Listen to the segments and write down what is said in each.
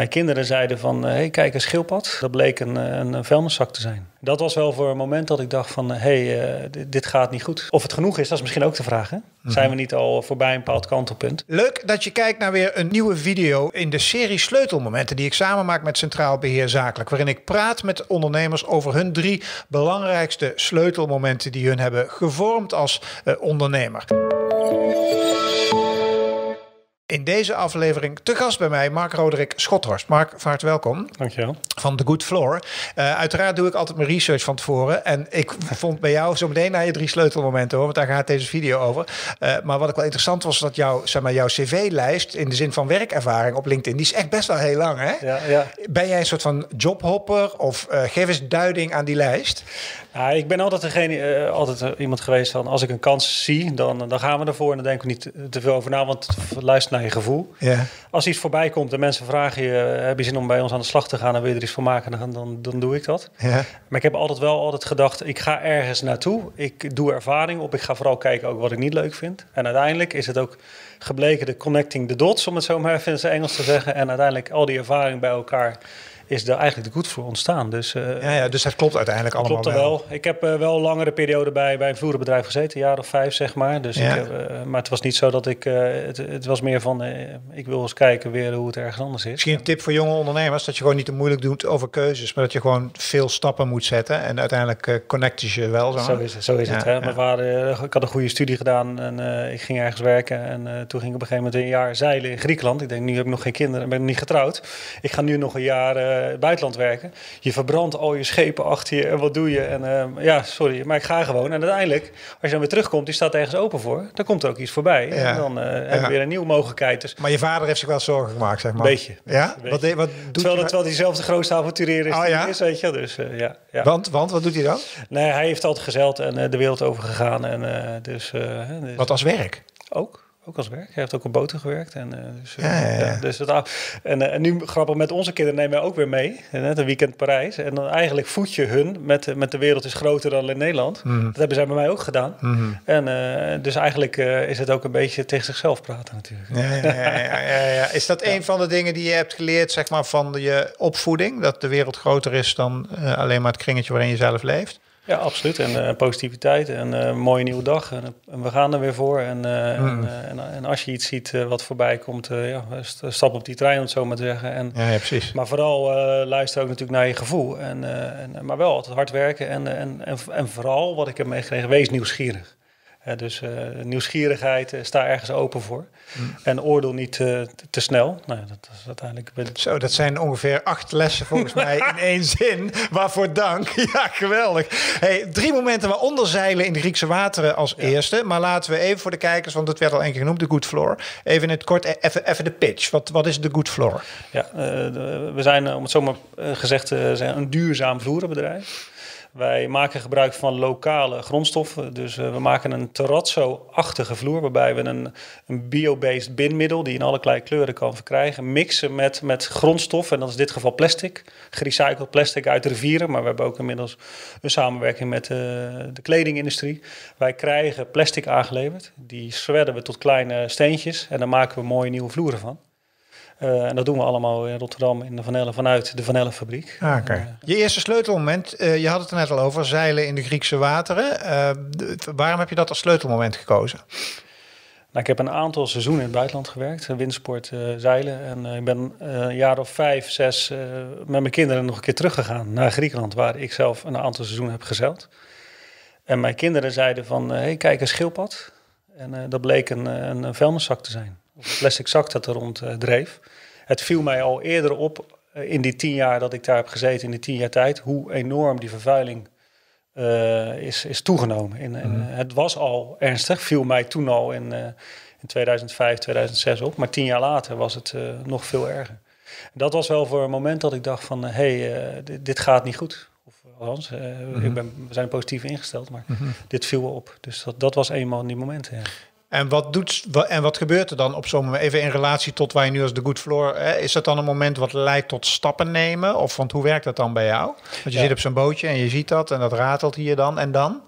Mijn kinderen zeiden van, hé, hey, kijk, een schildpad. Dat bleek een, een, vuilniszak te zijn. Dat was wel voor een moment dat ik dacht van, hé, hey, dit gaat niet goed. Of het genoeg is, dat is misschien ook de vraag. Hè? Mhm. Zijn we niet al voorbij een bepaald kantelpunt? Leuk dat je kijkt naar weer een nieuwe video in de serie Sleutelmomenten... die ik samen maak met Centraal Beheer Zakelijk. Waarin ik praat met ondernemers over hun drie belangrijkste sleutelmomenten... die hun hebben gevormd als uh, ondernemer. In deze aflevering te gast bij mij Mark Roderick Schothorst. Mark, vaart welkom. Dankjewel. Van The Good Floor. Uh, uiteraard doe ik altijd mijn research van tevoren. En ik vond bij jou zo meteen naar je drie sleutelmomenten hoor, want daar gaat deze video over. Uh, maar wat ik wel interessant was, dat jouw, zeg maar, jouw cv-lijst in de zin van werkervaring op LinkedIn, die is echt best wel heel lang hè? Ja, ja. Ben jij een soort van jobhopper of uh, geef eens duiding aan die lijst? Ja, ik ben altijd, degene, uh, altijd iemand geweest van als ik een kans zie, dan, dan gaan we ervoor. En dan denken we niet te veel over na, want luister naar je gevoel. Ja. Als iets voorbij komt en mensen vragen je, heb je zin om bij ons aan de slag te gaan en wil je er iets voor maken, dan, dan, dan doe ik dat. Ja. Maar ik heb altijd wel altijd gedacht, ik ga ergens naartoe. Ik doe ervaring op. Ik ga vooral kijken ook wat ik niet leuk vind. En uiteindelijk is het ook gebleken de connecting the dots, om het zo maar even in het Engels te zeggen. En uiteindelijk al die ervaring bij elkaar is er eigenlijk de goed voor ontstaan. Dus, uh, ja, ja, dus dat klopt uiteindelijk allemaal klopt er wel. Ik heb uh, wel een langere periode bij, bij een vloerenbedrijf gezeten, een jaar of vijf zeg maar. Dus ja. ik, uh, maar het was niet zo dat ik, het, het was meer van, ik wil eens kijken weer hoe het ergens anders is. Misschien een tip voor jonge ondernemers, dat je gewoon niet te moeilijk doet over keuzes, maar dat je gewoon veel stappen moet zetten en uiteindelijk connect je wel. Zo, zo is het, zo is het. Hè? Mijn vader, ik had een goede studie gedaan en ik ging ergens werken en toen ging ik op een gegeven moment een jaar zeilen in Griekenland. Ik denk, nu heb ik nog geen kinderen, ben ik niet getrouwd. Ik ga nu nog een jaar uh, buitenland werken. Je verbrandt al je schepen achter je en wat doe je? En uh, ja, sorry, maar ik ga gewoon. En uiteindelijk, als je dan weer terugkomt, die staat ergens open voor, dan komt er ook iets voorbij. Ja. En dan uh, heb je weer een nieuwe mogelijkheid. Dus, maar je vader heeft zich wel zorgen gemaakt, zeg maar. Beetje. Ja? Wat, wat doet terwijl, het, terwijl hij zelf de grootste avonturier is, oh, ja? is weet je. Dus, ja, ja. Want, want, wat doet hij dan? Nee, hij heeft altijd gezeild en de wereld over gegaan. En, dus, dus, wat als werk? Ook ook als werk. Hij heeft ook op boten gewerkt. En, uh, dus, uh, ja, ja, ja. dus dat, en, uh, en nu grappig, met onze kinderen nemen wij ook weer mee. Net een weekend Parijs. En dan eigenlijk voed je hun met, met de wereld is groter dan in Nederland. Mm. Dat hebben zij bij mij ook gedaan. Mm. En dus eigenlijk is het ook een beetje tegen zichzelf praten natuurlijk. Ja, ja, ja, ja, Is dat een van de dingen die je hebt geleerd zeg maar, van je opvoeding? Dat de wereld groter is dan alleen maar het kringetje waarin je zelf leeft? Ja, absoluut. En uh, positiviteit en uh, een mooie nieuwe dag. En, en, we gaan er weer voor. En, uh, en, en, als je iets ziet wat voorbij komt, ja, stap op die trein, om het zo maar te zeggen. En, ja, ja, precies. Maar vooral luister ook natuurlijk naar je gevoel. En, en, maar wel altijd hard werken. En, en, en, en vooral, wat ik heb meegekregen, wees nieuwsgierig dus uh, nieuwsgierigheid, uh, sta ergens open voor. Mm. En oordeel niet uh, te snel. Nou, dat is uiteindelijk... Zo, dat zijn ongeveer acht lessen volgens mij in één zin. Waarvoor dank. Ja, geweldig. Hey, drie momenten waaronder zeilen in de Griekse wateren als eerste. Maar laten we even voor de kijkers, want het werd al één keer genoemd, de Good Floor. Even in het kort, e-, even, even de pitch. Wat, wat is de Good Floor? Ja, we zijn, om het zo maar gezegd, zijn een duurzaam vloerenbedrijf. Wij maken gebruik van lokale grondstoffen. Dus uh, we maken een terrazzo-achtige vloer, waarbij we een, een bio-based binmiddel, die in allerlei kleuren kan verkrijgen, mixen met, met grondstoffen. En dat is in dit geval plastic, gerecycled plastic uit rivieren. Maar we hebben ook inmiddels een samenwerking met uh, de kledingindustrie. Wij krijgen plastic aangeleverd, die shredden we tot kleine steentjes en daar maken we mooie nieuwe vloeren van. Uh, en dat doen we allemaal in Rotterdam in de Vanelle vanuit de Vanellenfabriek. Ah, okay. uh, je eerste sleutelmoment, uh, je had het er net al over, zeilen in de Griekse wateren. waarom heb je dat als sleutelmoment gekozen? Nou, ik heb een aantal seizoenen in het buitenland gewerkt, windsport, zeilen. En ik ben een jaar of vijf, zes met mijn kinderen nog een keer teruggegaan naar Griekenland, waar ik zelf een aantal seizoenen heb gezeild. En mijn kinderen zeiden van, hé, hey, kijk, een schildpad. En dat bleek een, een vuilniszak te zijn of plastic zak dat er rond uh, dreef. Het viel mij al eerder op uh, in die tien jaar dat ik daar heb gezeten, in die tien jaar tijd, hoe enorm die vervuiling uh, is, is toegenomen. Mm. Het was al ernstig, viel mij toen al in, in 2005, 2006 op, maar tien jaar later was het nog veel erger. Dat was wel voor een moment dat ik dacht van, hé, hey, dit, dit, gaat niet goed. Of althans, mm. ik ben, we zijn positief ingesteld, maar mm-hmm. dit viel op. Dus dat, dat was eenmaal die momenten. Ja. En wat, doet, en wat gebeurt er dan op zo'n moment, even in relatie tot waar je nu als de good floor, hè, is dat dan een moment wat leidt tot stappen nemen? Of want hoe werkt dat dan bij jou? Want je zit op zo'n bootje en je ziet dat en dat ratelt hier dan en dan?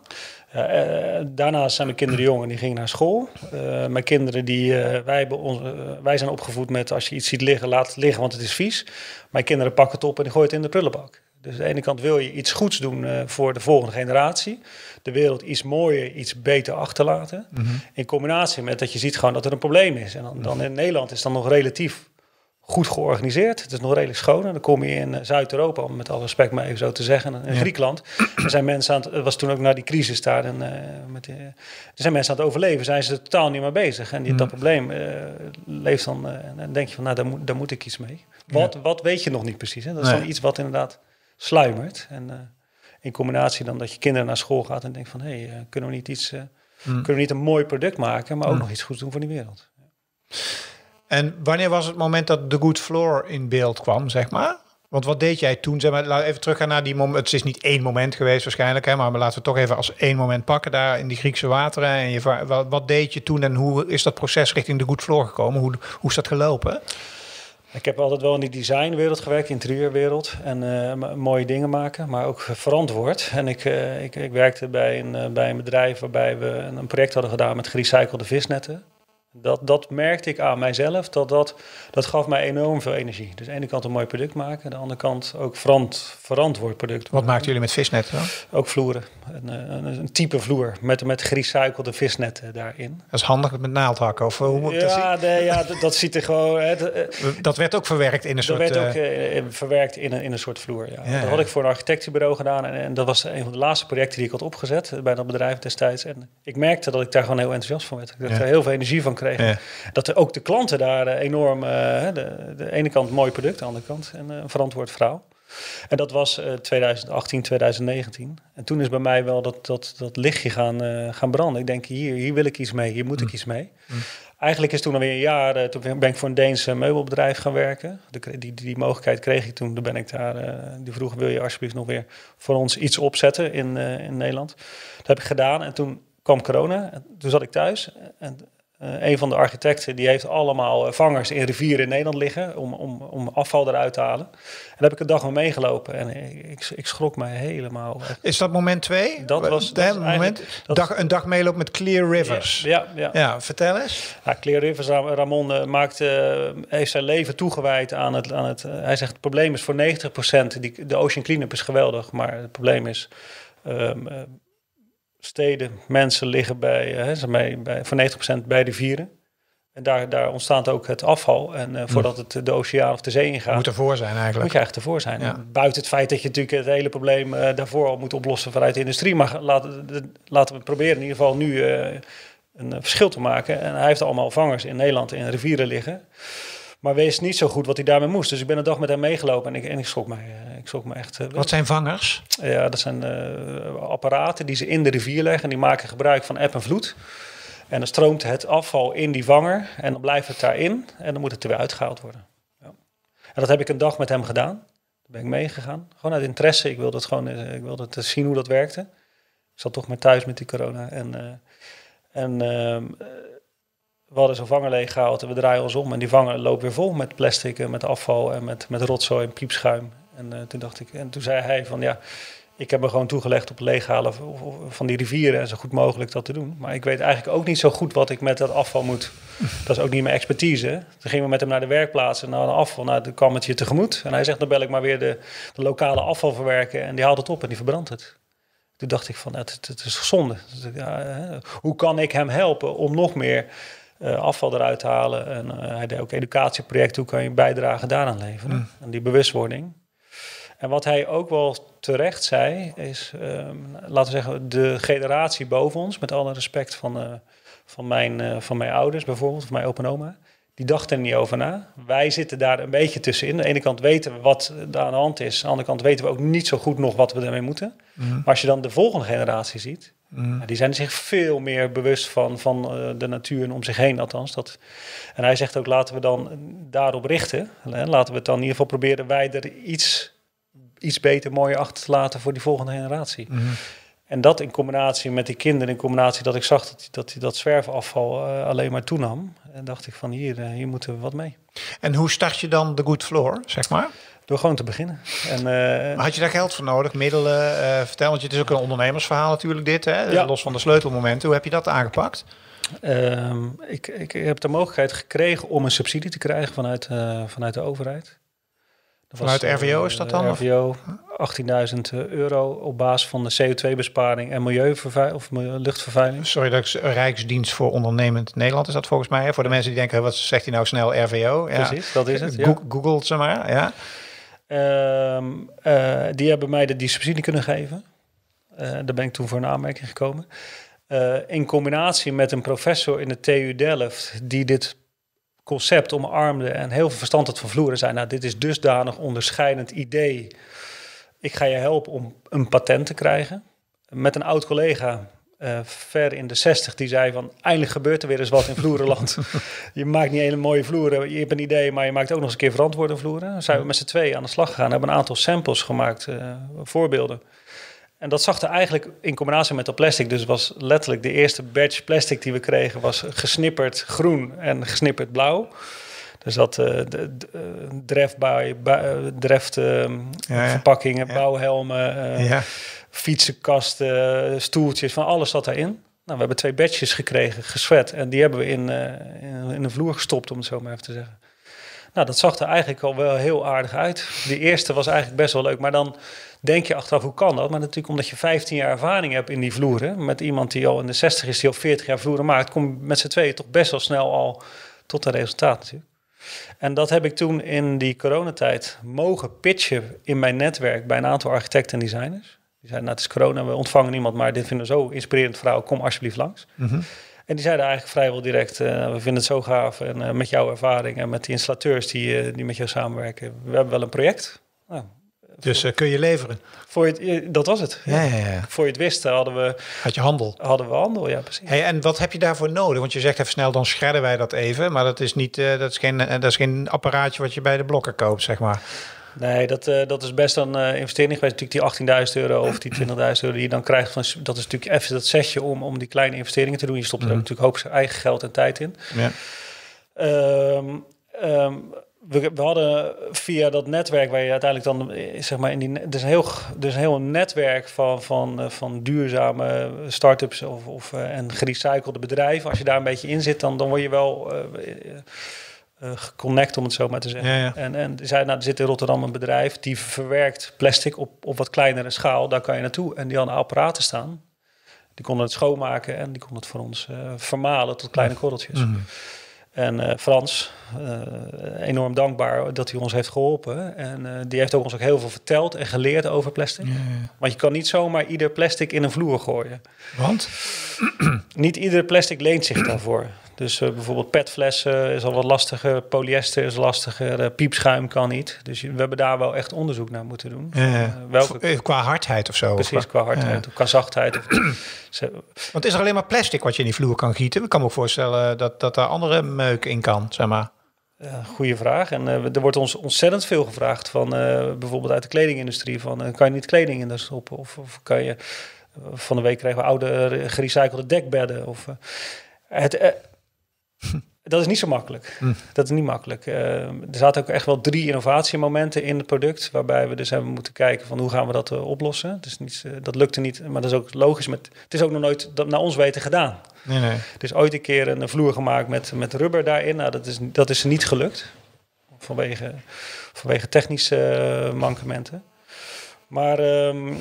Ja, eh, daarnaast zijn mijn kinderen jong en die gingen naar school. Eh, mijn kinderen, die, eh, wij, hebben ons, wij zijn opgevoed met als je iets ziet liggen, laat het liggen, want het is vies. Mijn kinderen pakken het op en die gooien het in de prullenbak. Dus aan de ene kant wil je iets goeds doen eh, voor de volgende generatie. De wereld iets mooier, iets beter achterlaten. In combinatie met dat je ziet gewoon dat er een probleem is. En dan, dan in Nederland is dan nog relatief goed georganiseerd. Het is nog redelijk schoon. En dan kom je in eh, Zuid-Europa, om met alle respect maar even zo te zeggen, in Ja. Griekenland. Er zijn mensen aan het, het was toen ook na die crisis daar. En, eh, met, die- er zijn mensen aan het overleven, zijn ze er totaal niet mee bezig. En die, dat probleem leeft dan. en dan denk je van, nou, daar moet, daar moet ik iets mee. Wat, wat weet je nog niet precies? Hè? Dat is Nee. dan iets wat inderdaad sluimert. En eh, in combinatie dan dat je kinderen naar school gaat en denkt van, hé, hey, eh, kunnen we niet iets, eh, kunnen we niet een mooi product maken, maar ook nog iets goeds doen voor die wereld. En wanneer was het moment dat The Good Floor in beeld kwam, zeg maar? Want wat deed jij toen? Zeg maar, laten we even teruggaan naar die moment. Het is niet één moment geweest waarschijnlijk, hè, maar laten we het toch even als één moment pakken daar in die Griekse wateren. En je, wat, wat deed je toen en hoe is dat proces richting The Good Floor gekomen? Hoe, hoe is dat gelopen? Ik heb altijd wel in die designwereld gewerkt, interieurwereld. En eh, mooie dingen maken, maar ook verantwoord. En ik, eh, ik, ik werkte bij een, eh, bij een bedrijf waarbij we een project hadden gedaan met gerecyclede visnetten. Dat, dat merkte ik aan mijzelf, dat, dat, dat gaf mij enorm veel energie. Dus aan de ene kant een mooi product maken, aan de andere kant ook verant, verantwoord product Wat maakten jullie met visnetten dan? Ook vloeren, een, eh, een, een type vloer met, met gerecyclede visnetten daarin. Dat is handig met naaldhakken. Of hoe moet ik dat zien? Ja, nee, ja dat, dat ziet er gewoon... Hè, eh, Dat werd ook verwerkt in een Dat soort... werd eh, ook eh, verwerkt in een, in een soort vloer. Ja. Ja, dat ja. had ik voor een architectenbureau gedaan. En, en dat was een van de laatste projecten die ik had opgezet bij dat bedrijf destijds. En ik merkte dat ik daar gewoon heel enthousiast van werd. Dat ik Ja. er heel veel energie van Ja. Dat er ook de klanten daar eh, enorm... eh, de, de ene kant mooi product, de andere kant een, eh, een verantwoord verhaal. En dat was eh, 2018, 2019. En toen is bij mij wel dat, dat, dat lichtje gaan, gaan branden. Ik denk, hier, hier wil ik iets mee, hier moet ik iets mee. Eigenlijk is toen alweer een jaar, eh, toen ben ik voor een Deense meubelbedrijf gaan werken. De, die, die, die mogelijkheid kreeg ik toen. Toen ben ik daar, eh, die vroeg, wil je alsjeblieft nog weer voor ons iets opzetten in, in Nederland? Dat heb ik gedaan en toen kwam corona. En toen zat ik thuis en eh, een van de architecten die heeft allemaal eh, vangers in rivieren in Nederland liggen om, om, om afval eruit te halen. En daar heb ik een dag mee meegalopen en ik, ik, schrok mij helemaal. Is dat moment twee? Dat was- dat moment, dat- dag, een dag meeloop met Clear Rivers. Ja, Ja, ja. vertel eens. Ja, Clear Rivers, Ra- Ramon eh, maakte, eh, heeft zijn leven toegewijd aan het... Aan het hij zegt, het probleem is voor 90%, die, de Ocean Cleanup is geweldig, maar het probleem is... ehm, eh, steden, mensen liggen bij, eh, hè, zijn bij, bij, voor 90% bij rivieren. En daar, daar ontstaat ook het afval. En eh, voordat het de oceaan of de zee ingaat, Moet ervoor zijn eigenlijk. moet je eigenlijk ervoor zijn. Ja. Buiten het feit dat je natuurlijk het hele probleem eh, daarvoor al moet oplossen vanuit de industrie. Maar laten, de- laten we proberen in ieder geval nu een verschil te maken. En hij heeft allemaal vangers in Nederland in rivieren liggen. Maar wees niet zo goed wat hij daarmee moest. Dus ik ben een dag met hem meegelopen en ik, en ik schrok mij. Ik me echt. eh, Wat zijn vangers? ja, dat zijn eh, apparaten die ze in de rivier leggen. En die maken gebruik van eb en vloed. En dan stroomt het afval in die vanger. En dan blijft het daarin. En dan moet het er weer uitgehaald worden. Ja. En dat heb ik een dag met hem gedaan. Daar ben ik meegegaan. Gewoon uit interesse. Ik wilde het gewoon eh, ik wilde het zien hoe dat werkte. Ik zat toch maar thuis met die corona. En, en ehm, eh, we hadden zo'n vanger leeggehaald en we draaien ons om. En die vanger loopt weer vol met plastic en met afval en met, met rotzooi en piepschuim. En eh, toen dacht ik, en toen zei hij van ja, ik heb me gewoon toegelegd op het leeghalen van die rivieren en zo goed mogelijk dat te doen. Maar ik weet eigenlijk ook niet zo goed wat ik met dat afval moet. Dat is ook niet mijn expertise. Toen gingen we met hem naar de werkplaats en naar de afval. Nou, toen kwam het je tegemoet. En hij zegt, dan bel ik maar weer de, de lokale afvalverwerker en die haalt het op en die verbrandt het. Toen dacht ik van, het, is zonde. Dus ja, hoe kan ik hem helpen om nog meer eh, afval eruit te halen? En eh, hij deed ook educatieprojecten. Hoe kan je bijdrage daaraan leveren? En die bewustwording. En wat hij ook wel terecht zei, is, ehm, laten we zeggen, de generatie boven ons, met alle respect van, eh, van, mijn, eh, van mijn ouders bijvoorbeeld, of mijn opa en oma, die dachten er niet over na. Wij zitten daar een beetje tussenin. Aan de ene kant weten we wat er aan de hand is, aan de andere kant weten we ook niet zo goed nog wat we ermee moeten. Maar als je dan de volgende generatie ziet, ja, die zijn zich veel meer bewust van, van eh, de natuur en om zich heen althans. Dat, en hij zegt ook, laten we dan daarop richten. Hè, Laten we het dan in ieder geval proberen wij er iets, iets beter, mooier achter te laten voor die volgende generatie. En dat in combinatie met die kinderen, in combinatie dat ik zag dat dat, dat zwerfafval eh, alleen maar toenam. En dacht ik van hier, eh, hier moeten we wat mee. En hoe start je dan de Good Floor, zeg maar? Door gewoon te beginnen. En, maar had je daar geld voor nodig, middelen? vertel, want het is ook een ondernemersverhaal natuurlijk dit, hè? Ja. los van de sleutelmomenten. Hoe heb je dat aangepakt? Ehm, ik, ik, heb de mogelijkheid gekregen om een subsidie te krijgen vanuit, vanuit de overheid. Vanuit RVO is dat dan? RVO, 18.000 euro op basis van de CO2-besparing en milieuvervuiling of luchtvervuiling. Sorry, dat is Rijksdienst voor Ondernemend Nederland is dat volgens mij. Hè? Voor de mensen die denken, wat zegt hij nou snel RVO? Ja. Precies, dat is het. Ja. Google, zeg maar. Ja. Ehm, eh, die hebben mij de, die subsidie kunnen geven. Uh, daar ben ik toen voor een aanmerking gekomen. Uh, in combinatie met een professor in de TU Delft die dit concept omarmde en heel veel verstand had van vloeren, zei: Nou, dit is dusdanig onderscheidend idee. Ik ga je helpen om een patent te krijgen. Met een oud collega, uh, ver in de 60, die zei van eindelijk gebeurt er weer eens wat in vloerenland. je maakt niet hele mooie vloeren, je hebt een idee, maar je maakt ook nog eens een keer verantwoorde vloeren. Dan zijn we met z'n twee aan de slag gegaan, hebben een aantal samples gemaakt, uh, voorbeelden. En dat zag er eigenlijk in combinatie met dat plastic, dus was letterlijk de eerste batch plastic die we kregen, was gesnipperd groen en gesnipperd blauw. Dus dat uh, de, de, dreft, bij, dreft uh, ja, verpakkingen, bouwhelmen, uh, ja. fietsenkasten, stoeltjes, van alles zat daarin. Nou, we hebben twee batches gekregen, geswet, en die hebben we in, in, in de vloer gestopt, om het zo maar even te zeggen. Nou, dat zag er eigenlijk al wel heel aardig uit. De eerste was eigenlijk best wel leuk, maar dan denk je achteraf, hoe kan dat? Maar natuurlijk omdat je 15 jaar ervaring hebt in die vloeren, met iemand die al in de 60 is, die al 40 jaar vloeren maakt, kom met z'n tweeën toch best wel snel al tot een resultaat natuurlijk. En dat heb ik toen in die coronatijd mogen pitchen in mijn netwerk bij een aantal architecten en designers. Die zeiden, nou het is corona, we ontvangen niemand, maar dit vinden we zo inspirerend vrouw, kom alsjeblieft langs. Mhm. En die zeiden eigenlijk vrijwel direct, uh, we vinden het zo gaaf en uh, met jouw ervaring en met die installateurs die, uh, die met jou samenwerken, we hebben wel een project. Nou, dus kun je leveren? Voor je, dat was het. Ja, ja, ja. Voor je het wist, hadden we... Had je handel? Hadden we handel, ja, precies. Hey, en wat heb je daarvoor nodig? Want je zegt even snel, dan schredden wij dat even. Maar dat is, niet, dat is, geen, dat is geen apparaatje wat je bij de blokker koopt, zeg maar. Nee, dat, uh, dat is best een uh, investering geweest. Natuurlijk die 18.000 euro of die 20.000 euro die je dan krijgt. Van, dat is natuurlijk even dat setje om, om die kleine investeringen te doen. Je stopt er mm. natuurlijk hoop eigen geld en tijd in. Ja. Um, um, we, we, hadden via dat netwerk waar je uiteindelijk dan, eh, zeg maar, in die, er is een heel, er is een heel netwerk van, van, eh, van duurzame start-ups of, of, en gerecyclede bedrijven. Als je daar een beetje in zit, dan, dan word je wel uh, geconnect, om het zo maar te zeggen. Ja, ja. En, en zei, nou, er zit in Rotterdam een bedrijf die verwerkt plastic op, op wat kleinere schaal. Daar kan je naartoe. En die hadden apparaten staan. Die konden het schoonmaken en die konden het voor ons vermalen tot kleine korreltjes. Mm en uh, Frans, uh, enorm dankbaar dat hij ons heeft geholpen. En die heeft ook ons ook heel veel verteld en geleerd over plastic. Ja. Want je kan niet zomaar ieder plastic in een vloer gooien. Want? niet ieder plastic leent zich daarvoor. Dus uh, bijvoorbeeld petflessen is al wat lastiger, polyester is lastiger, uh, piepschuim kan niet. Dus we hebben daar wel echt onderzoek naar moeten doen. Van, uh, welke... Qua hardheid of zo? Precies, qua hardheid of qua zachtheid. Of... Want is er alleen maar plastic wat je in die vloer kan gieten? Ik kan me ook voorstellen dat, dat daar andere meuk in kan, zeg maar. Ja, goeie vraag. En er wordt ons ontzettend veel gevraagd van bijvoorbeeld uit de kledingindustrie. Van, kan je niet kleding in de stoppen? Of, of kan je... van de week kregen we oude gerecyclede dekbedden. Of, het, dat is niet zo makkelijk. Hm. Dat is niet makkelijk. Uh, er zaten ook echt wel drie innovatiemomenten in het product, waarbij we dus hebben moeten kijken van hoe gaan we dat uh, oplossen. Dus niet, uh, dat lukte niet, maar dat is ook logisch. Met, het is ook nog nooit dat, naar ons weten gedaan. Nee, nee. Er is ooit een keer een vloer gemaakt met, met rubber daarin. Nou, dat is, dat is niet gelukt vanwege, vanwege technische mankementen. Maar um,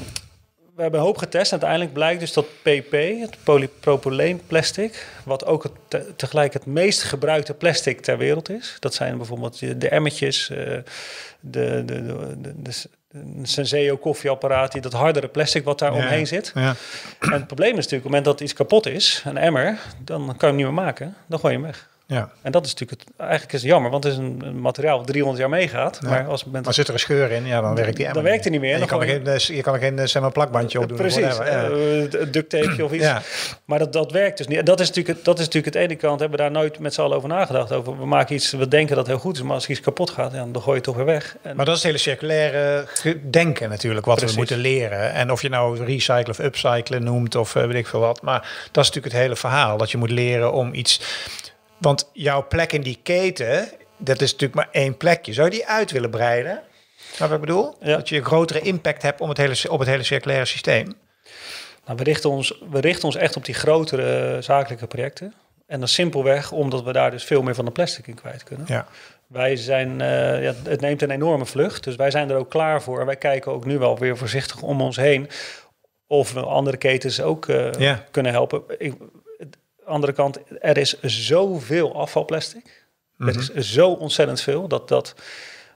we hebben een hoop getest. En uiteindelijk blijkt dus dat PP, het polypropyleenplastic, wat ook het, tegelijk het meest gebruikte plastic ter wereld is. Dat zijn bijvoorbeeld de emmetjes, uh, de, de, de, de, Senseo koffieapparaat, die dat hardere plastic wat daar omheen zit. Ja. En het probleem is natuurlijk, op het moment dat iets kapot is, een emmer, dan kan je hem niet meer maken. Dan gooi je hem weg. Ja. En dat is natuurlijk het, eigenlijk is het jammer, want het is een, materiaal dat 300 jaar meegaat. Maar als het maar zit er een scheur in, ja, dan werkt die Dan werkt hij niet meer. je, kan er geen, eh, je kan er geen eh, zeg maar, plakbandje op doen. Precies, uh, duct tape of iets. Ja. Maar dat, dat werkt dus niet. Dat is natuurlijk, dat is natuurlijk het ene kant, hebben we daar nooit met z'n allen over nagedacht. Over, we maken iets, we denken dat het heel goed is, maar als iets kapot gaat, dan gooi je het toch weer weg. En maar dat is het hele circulaire denken natuurlijk, wat we moeten leren. En of je nou recyclen of upcyclen noemt of weet ik veel wat. Maar dat is natuurlijk het hele verhaal, dat je moet leren om iets want jouw plek in die keten, dat is natuurlijk maar één plekje. Zou je die uit willen breiden? Snap wat ik bedoel? Ja. Dat je een grotere impact hebt op het hele, op het hele circulaire systeem. Nou, we, richten ons, we richten ons echt op die grotere eh, zakelijke projecten. En dat simpelweg omdat we daar dus veel meer van de plastic in kwijt kunnen. Ja. Wij zijn, eh, ja, het neemt een enorme vlucht, dus wij zijn er ook klaar voor. En wij kijken ook nu wel weer voorzichtig om ons heen of we andere ketens ook eh, Ja. kunnen helpen. Ik, andere kant, er is zoveel afvalplastic. Mhm. Er is zo ontzettend veel dat dat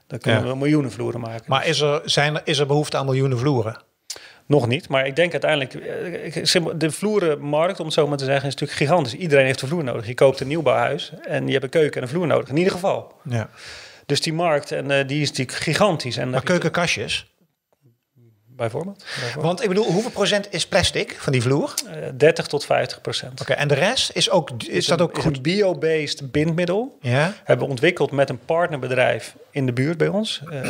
dan kunnen Ja. we miljoenen vloeren maken. Maar is er, zijn er, is er behoefte aan miljoenen vloeren? Nog niet, maar ik denk uiteindelijk, eh, de vloerenmarkt, om het zo maar te zeggen, is natuurlijk gigantisch. Iedereen heeft een vloer nodig. Je koopt een nieuwbouwhuis en je hebt een keuken en een vloer nodig, in ieder geval. Ja. Dus die markt, en eh, die is natuurlijk gigantisch. En Maar keukenkastjes? Bijvoorbeeld, bijvoorbeeld. Want ik bedoel, hoeveel procent is plastic van die vloer? Oké, Eh, 30 tot 50 procent. en de rest is, ook, is, dat ook is goed? een bio-based bindmiddel. Ja? Hebben we ontwikkeld met een partnerbedrijf in de buurt bij ons. Eh,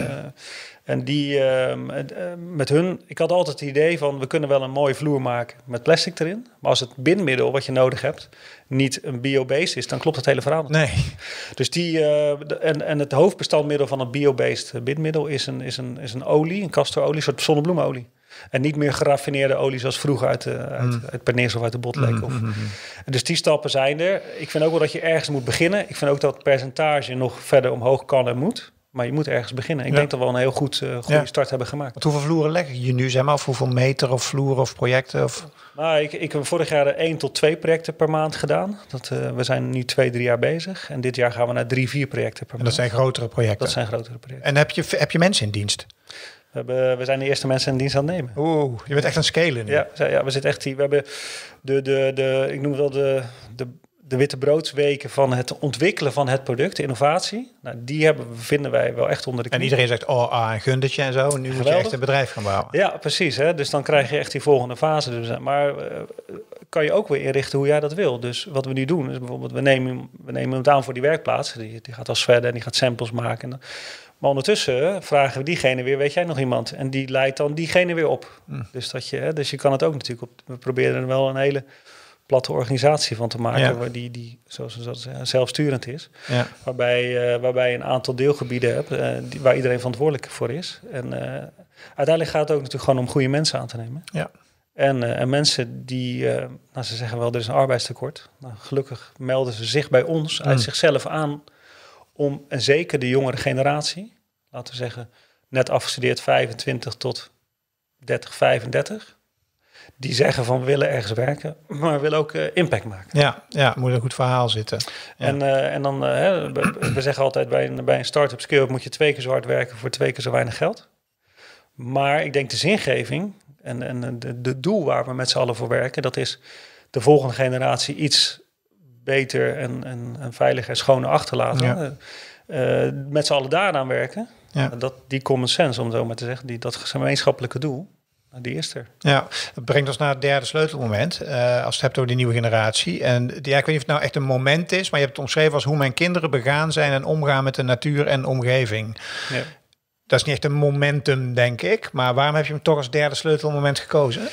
en die ehm, eh, met hun, ik had altijd het idee van we kunnen wel een mooie vloer maken met plastic erin. Maar als het bindmiddel wat je nodig hebt niet een bio-based is, dan klopt het hele verhaal niet. Nee. Dus die, eh, en, en het hoofdbestandmiddel van het bio-based bindmiddel is een, is, een, is een olie, een castorolie, een soort zonnebloemolie. En niet meer geraffineerde olie zoals vroeger uit, de, uit, Mm. uit Pernis of uit de Botlek. Of, dus die stappen zijn er. Ik vind ook wel dat je ergens moet beginnen. Ik vind ook dat het percentage nog verder omhoog kan en moet. Maar je moet ergens beginnen. Ik Ja. denk dat we al een heel goed, eh, goede Ja. start hebben gemaakt. Want hoeveel vloeren leg je nu, zeg maar? Of hoeveel meter of vloeren of projecten? Of... Nou, ik, ik heb vorig jaar één tot twee projecten per maand gedaan. Dat, eh, we zijn nu twee, drie jaar bezig. En dit jaar gaan we naar drie, vier projecten per En maand. dat zijn grotere projecten. dat zijn grotere projecten. En heb je, heb je mensen in dienst? We, hebben, we zijn de eerste mensen in dienst aan het nemen. Oeh, je bent echt aan het scalen nu. Ja, ja, we zitten echt hier. We hebben de, de, de ik noem het wel de, de, de witte broodsweken van het ontwikkelen van het product, de innovatie. Nou, die hebben, vinden wij wel echt onder de En knie. iedereen zegt, oh, ah, een gundetje en zo. Nu moet je echt een bedrijf gaan bouwen. Ja, precies. Hè? Dus dan krijg je echt die volgende fase. Dus, maar eh, kan je ook weer inrichten hoe jij dat wil. Dus wat we nu doen is bijvoorbeeld, we nemen, we nemen hem aan voor die werkplaats. Die, die gaat als verder en die gaat samples maken. En Maar ondertussen vragen we diegene weer, weet jij nog iemand? En die leidt dan diegene weer op. Dus, dat je, hè, dus je kan het ook natuurlijk op. We proberen er wel een hele platte organisatie van te maken, Ja. die, die zoals we dat zeggen, zelfsturend is. Ja. Waarbij, eh, waarbij je een aantal deelgebieden hebt eh, die, waar iedereen verantwoordelijk voor is. En eh, uiteindelijk gaat het ook natuurlijk gewoon om goede mensen aan te nemen. Ja. En, en mensen die, nou, ze zeggen wel, er is een arbeidstekort. Nou, gelukkig melden ze zich bij ons uit Mm. zichzelf aan om, en zeker de jongere generatie, laten we zeggen, net afgestudeerd 25 tot 30, 35. Die zeggen van willen ergens werken, maar willen ook eh, impact maken. Ja, ja, moet een goed verhaal zitten. Ja. En, eh, en dan, eh, we, we zeggen altijd bij een, bij een start-up scale moet je twee keer zo hard werken voor twee keer zo weinig geld. Maar ik denk de zingeving en, en de, de doel waar we met z'n allen voor werken, dat is de volgende generatie iets beter en, en, en veiliger en schoner achterlaten. Ja. Met z'n allen daaraan werken. Ja. Dat, die common sense, om het zo maar te zeggen, die, dat gemeenschappelijke doel, die is er. Ja, dat brengt ons naar het derde sleutelmoment. eh, als je het hebt over die nieuwe generatie. En die, ja, ik weet niet of het nou echt een moment is, maar je hebt het omschreven als hoe mijn kinderen begaan zijn en omgaan met de natuur en omgeving. Ja. Dat is niet echt een momentum, denk ik. Maar waarom heb je hem toch als derde sleutelmoment gekozen?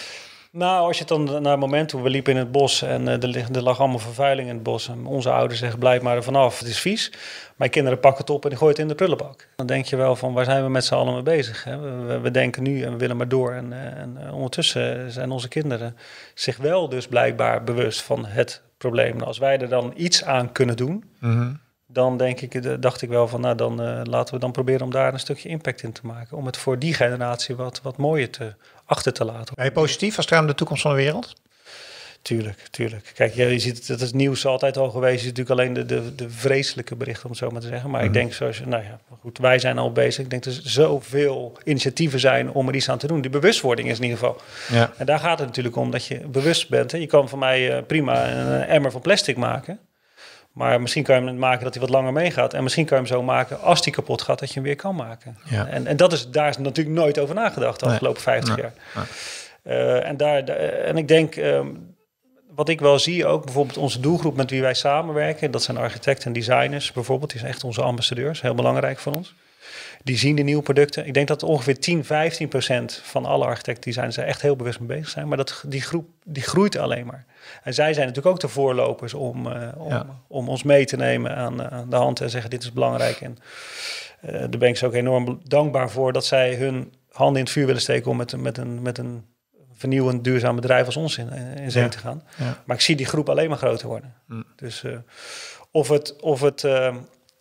Nou, als je dan naar het moment toe, we liepen in het bos en eh, er, lag allemaal vervuiling in het bos. En onze ouders zeggen, blijf maar er vanaf, het is vies. Mijn kinderen pakken het op en die gooien het in de prullenbak. Dan denk je wel van, waar zijn we met z'n allen mee bezig? Hè? We, we- denken nu en we willen maar door. En, eh, en eh, ondertussen zijn onze kinderen zich wel dus blijkbaar bewust van het probleem. Nou, als wij er dan iets aan kunnen doen, dan denk ik, dacht ik wel van, nou dan laten we dan proberen om daar een stukje impact in te maken. Om het voor die generatie wat, wat mooier te, achter te laten. Ben je positief als het gaat om de toekomst van de wereld? Tuurlijk, tuurlijk. Kijk, je ziet het, het is nieuws altijd al geweest. Je ziet natuurlijk alleen de, de, de vreselijke berichten, om het zo maar te zeggen. Maar ik denk, zoals je, nou ja, goed, wij zijn al bezig. Ik denk dat er zoveel initiatieven zijn om er iets aan te doen. Die bewustwording is in ieder geval. Ja. En daar gaat het natuurlijk om dat je bewust bent. Hè. Je kan van mij eh, prima een eh, emmer van plastic maken. Maar misschien kan je hem maken dat hij wat langer meegaat. En misschien kan je hem zo maken als die kapot gaat, dat je hem weer kan maken. Ja. En, en dat is, daar is natuurlijk nooit over nagedacht de afgelopen 50 Nee. jaar. Nee. Eh, en, daar, da- en ik denk, ehm, wat ik wel zie ook, bijvoorbeeld onze doelgroep met wie wij samenwerken, dat zijn architecten en designers bijvoorbeeld, die zijn echt onze ambassadeurs, heel belangrijk voor ons. Die zien de nieuwe producten. Ik denk dat ongeveer 10, 15 procent van alle architecten designers er echt heel bewust mee bezig zijn. Maar dat, die groep die groeit alleen maar. En zij zijn natuurlijk ook de voorlopers om, eh, om, Ja. om ons mee te nemen aan, eh, aan de hand en zeggen dit is belangrijk. En, daar ben ik ze ook enorm dankbaar voor dat zij hun handen in het vuur willen steken om met, met, een, met een vernieuwend duurzaam bedrijf als ons in, in zee te gaan. Ja. Maar ik zie die groep alleen maar groter worden. Mm. Dus of het, of het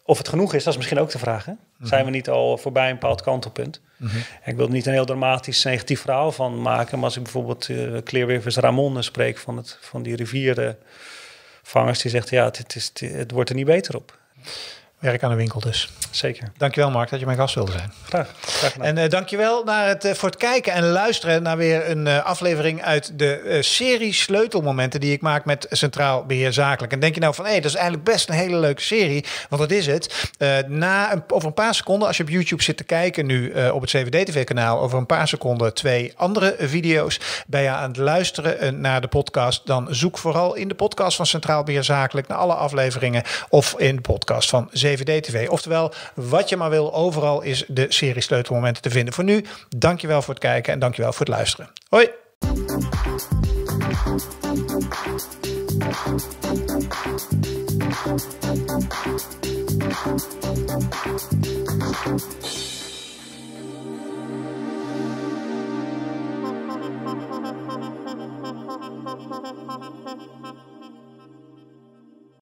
of het genoeg is, dat is misschien ook de vraag. Hè? Mhm. Zijn we niet al voorbij een bepaald kantelpunt? Mhm. Ik wil er niet een heel dramatisch negatief verhaal van maken. Maar als ik bijvoorbeeld uh, Clearwivers Ramon spreek van, het, van die rivierenvangers, die zegt ja, het, is, het wordt er niet beter op. Werk aan de winkel dus. Zeker. Dankjewel Mark dat je mijn gast wilde zijn. Graag. graag en uh, dankjewel naar het, uh, voor het kijken en luisteren naar weer een uh, aflevering uit de serie Sleutelmomenten die ik maak met Centraal Beheer Zakelijk. En denk je nou van hé, hey, dat is eigenlijk best een hele leuke serie, want dat is het. na een, over een paar seconden, als je op YouTube zit te kijken nu op het CVD-TV-kanaal, over een paar seconden twee andere video's. Ben je aan het luisteren naar de podcast, dan zoek vooral in de podcast van Centraal Beheer Zakelijk naar alle afleveringen of in de podcast van CVD-TV. Oftewel, wat je maar wil, overal is de serie Sleutelmomenten te vinden. Voor nu, dankjewel voor het kijken en dankjewel voor het luisteren. Hoi!